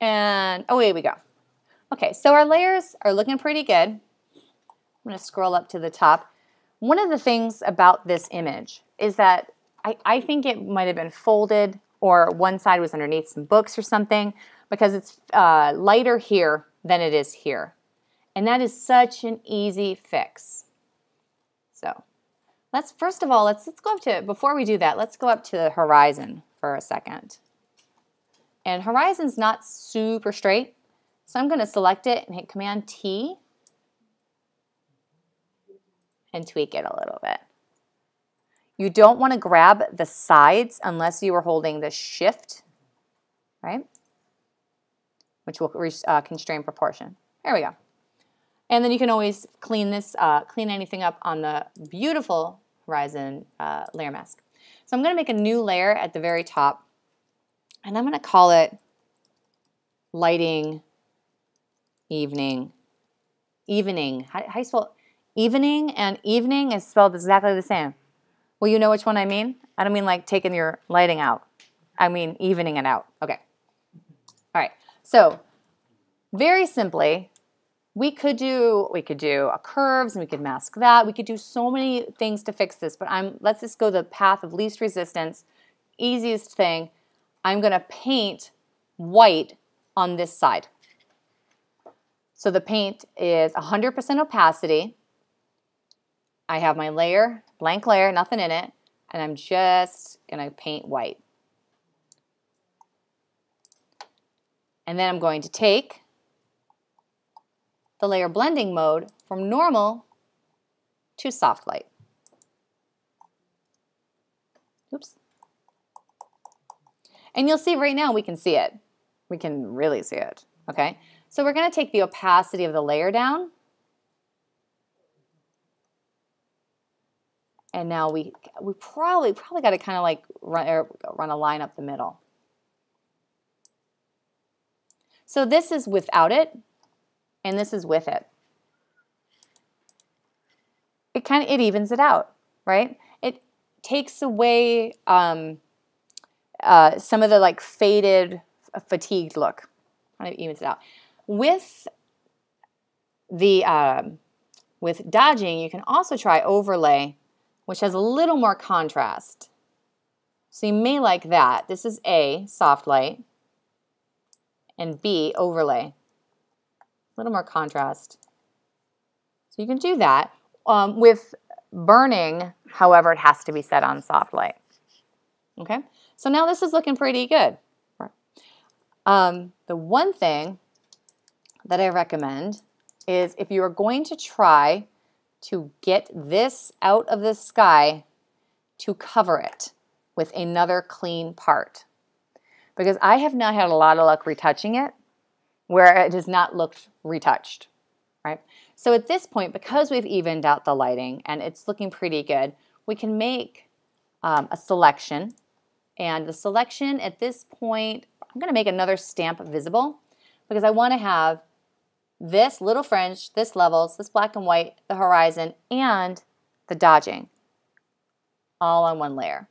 And, oh, here we go. Okay, so our layers are looking pretty good. I'm to scroll up to the top. One of the things about this image is that I, I think it might have been folded or one side was underneath some books or something because it's uh, lighter here than it is here. And that is such an easy fix. So let's first of all, let's, let's go up to, before we do that, let's go up to the horizon for a second. And horizon's not super straight, so I'm going to select it and hit Command T and tweak it a little bit. You don't want to grab the sides unless you are holding the shift, right? Which will uh, constrain proportion. There we go. And then you can always clean this, uh, clean anything up on the beautiful Horizon uh, layer mask. So I'm going to make a new layer at the very top, and I'm going to call it lighting evening. Evening. How, how you spell evening? And evening is spelled exactly the same. Well, you know which one I mean? I don't mean like taking your lighting out. I mean evening it out. Okay. All right. So very simply, we could do we could do a curves and we could mask that. We could do so many things to fix this, but I'm let's just go the path of least resistance. Easiest thing, I'm going to paint white on this side. So the paint is 100% opacity. I have my layer, blank layer, nothing in it, and I'm just going to paint white. And then I'm going to take the layer blending mode from normal to soft light. Oops. And you'll see right now we can see it. We can really see it, okay? So we're gonna take the opacity of the layer down. And now we, we probably, probably gotta kind of like run, run a line up the middle. So this is without it, and this is with it. It kind of, it evens it out, right? It takes away um, uh, some of the like faded, fatigued look. Kind of evens it out. With the, um, with dodging, you can also try overlay, which has a little more contrast. So you may like that. This is A, soft light, and B, overlay A little more contrast. So you can do that. Um, with burning, however, it has to be set on soft light. Okay, so now this is looking pretty good. Um, the one thing that I recommend is if you are going to try to get this out of the sky to cover it with another clean part. Because I have not had a lot of luck retouching it where it has not looked retouched, right? So at this point, because we've evened out the lighting and it's looking pretty good, we can make um, a selection. And the selection at this point, I'm gonna make another stamp visible because I wanna have this little fringe, this levels, this black and white, the horizon, and the dodging all on one layer.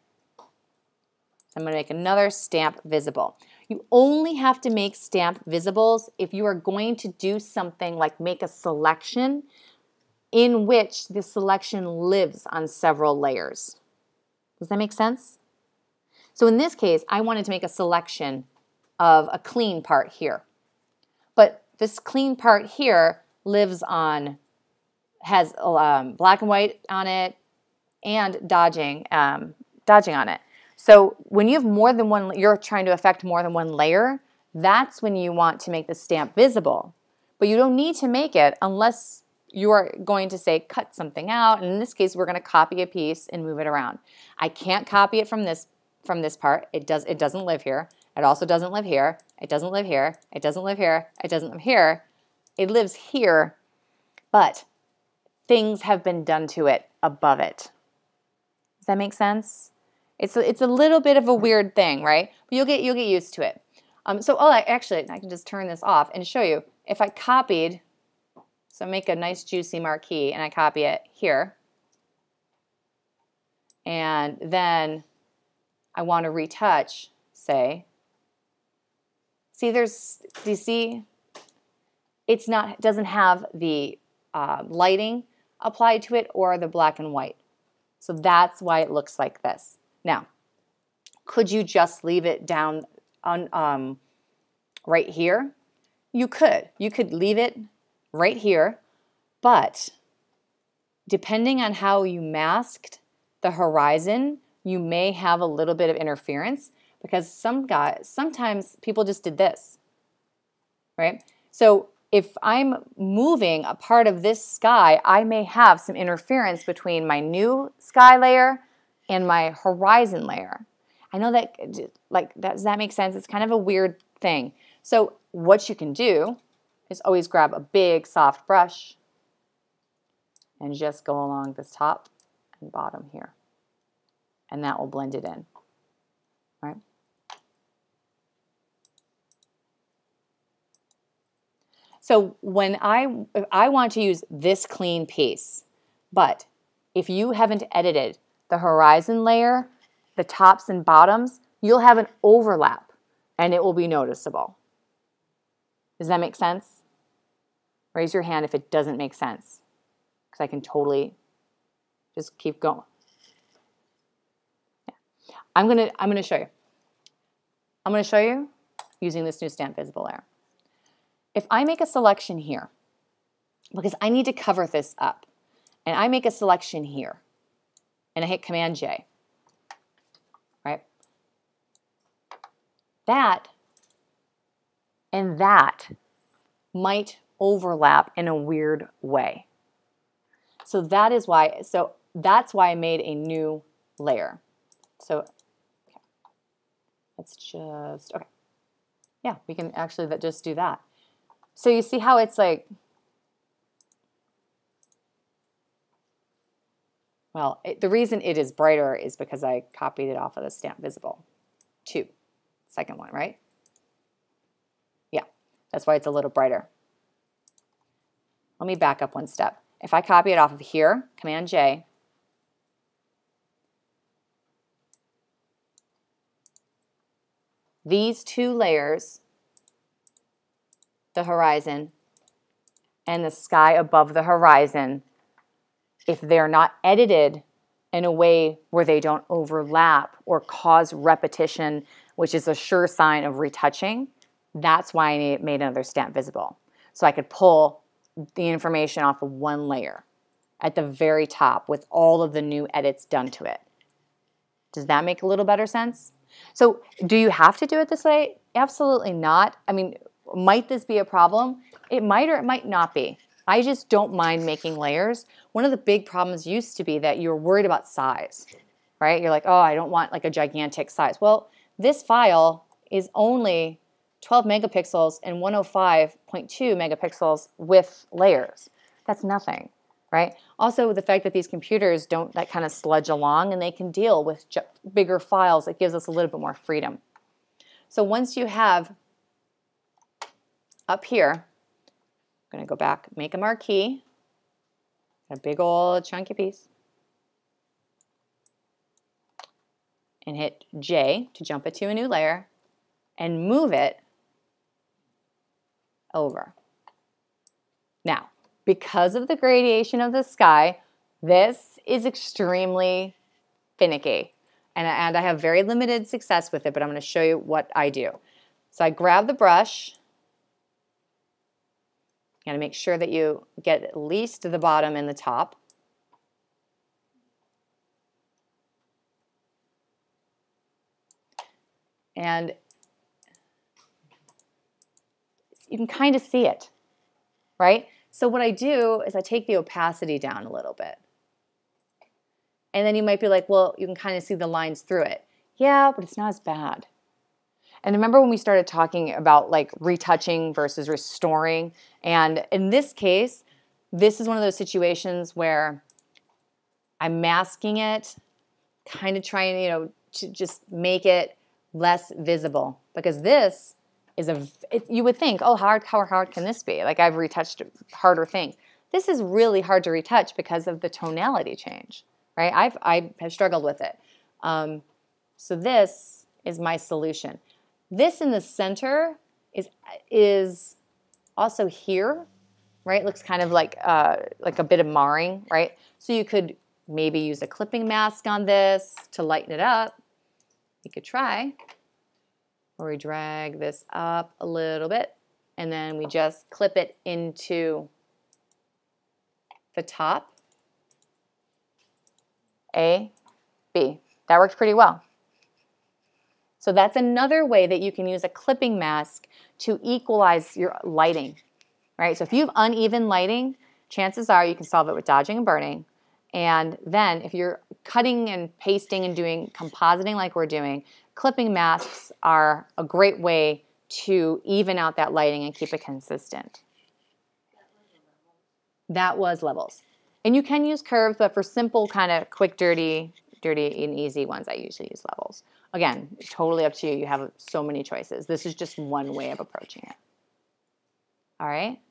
I'm going to make another stamp visible. You only have to make stamp visibles if you are going to do something like make a selection in which the selection lives on several layers. Does that make sense? So in this case, I wanted to make a selection of a clean part here. But this clean part here lives on, has um, black and white on it and dodging, um, dodging on it. So when you have more than one, you're trying to affect more than one layer, that's when you want to make the stamp visible. But you don't need to make it unless you're going to say cut something out. And in this case, we're going to copy a piece and move it around. I can't copy it from this from this part. It does it doesn't live here. It also doesn't live here. It doesn't live here. It doesn't live here. It doesn't live here. It lives here, but things have been done to it above it. Does that make sense? It's a, it's a little bit of a weird thing, right? But you'll get you'll get used to it. Um, so oh, I, actually, I can just turn this off and show you. If I copied, so make a nice juicy marquee, and I copy it here, and then I want to retouch, say, See, there's, do you see? It's not, doesn't have the uh, lighting applied to it or the black and white. So that's why it looks like this. Now, could you just leave it down on um, right here? You could. You could leave it right here, but depending on how you masked the horizon, you may have a little bit of interference because some guys sometimes people just did this. Right? So if I'm moving a part of this sky, I may have some interference between my new sky layer and my horizon layer. I know that, like, that, does that make sense? It's kind of a weird thing. So what you can do is always grab a big soft brush and just go along this top and bottom here. And that will blend it in, right? So when I, I want to use this clean piece, but if you haven't edited the horizon layer, the tops and bottoms, you'll have an overlap and it will be noticeable. Does that make sense? Raise your hand if it doesn't make sense because I can totally just keep going. I'm gonna I'm gonna show you. I'm gonna show you using this new stamp visible layer if I make a selection here, because I need to cover this up, and I make a selection here, and I hit Command J, right? That and that might overlap in a weird way. So that is why, so that's why I made a new layer. So. Let's just, okay. Yeah, we can actually that just do that. So you see how it's like, well, it, the reason it is brighter is because I copied it off of the stamp visible. Two, second one, right? Yeah, that's why it's a little brighter. Let me back up one step. If I copy it off of here, Command J, these two layers the horizon and the sky above the horizon, if they're not edited in a way where they don't overlap or cause repetition, which is a sure sign of retouching, that's why I made another stamp visible. So I could pull the information off of one layer at the very top with all of the new edits done to it. Does that make a little better sense? So do you have to do it this way? Absolutely not. I mean, might this be a problem? It might or it might not be. I just don't mind making layers. One of the big problems used to be that you're worried about size, right? You're like, oh, I don't want like a gigantic size. Well, this file is only 12 megapixels and 105.2 megapixels with layers. That's nothing, right? Also, the fact that these computers don't that kind of sludge along and they can deal with bigger files, it gives us a little bit more freedom. So once you have up here, I'm going to go back, make a marquee, a big old chunky piece, and hit J to jump it to a new layer, and move it over. Now, because of the gradation of the sky, this is extremely finicky. And, and I have very limited success with it, but I'm going to show you what I do. So I grab the brush, you got to make sure that you get at least the bottom and the top. And you can kind of see it, right? So what I do is I take the opacity down a little bit. And then you might be like, well, you can kind of see the lines through it. Yeah, but it's not as bad. And remember when we started talking about like retouching versus restoring? And in this case, this is one of those situations where I'm masking it, kind of trying, you know, to just make it less visible because this is a it, you would think oh hard how hard can this be like i've retouched harder things this is really hard to retouch because of the tonality change right i've i have struggled with it um, so this is my solution this in the center is is also here, right? Looks kind of like uh, like a bit of marring, right? So you could maybe use a clipping mask on this to lighten it up. You could try. Or we drag this up a little bit and then we just clip it into the top. A, B. That worked pretty well. So that's another way that you can use a clipping mask to equalize your lighting, right? So if you have uneven lighting, chances are you can solve it with dodging and burning. And then if you're cutting and pasting and doing compositing like we're doing, clipping masks are a great way to even out that lighting and keep it consistent. That was levels. And you can use curves, but for simple kind of quick, dirty, dirty and easy ones, I usually use levels. Again, totally up to you. You have so many choices. This is just one way of approaching it. All right?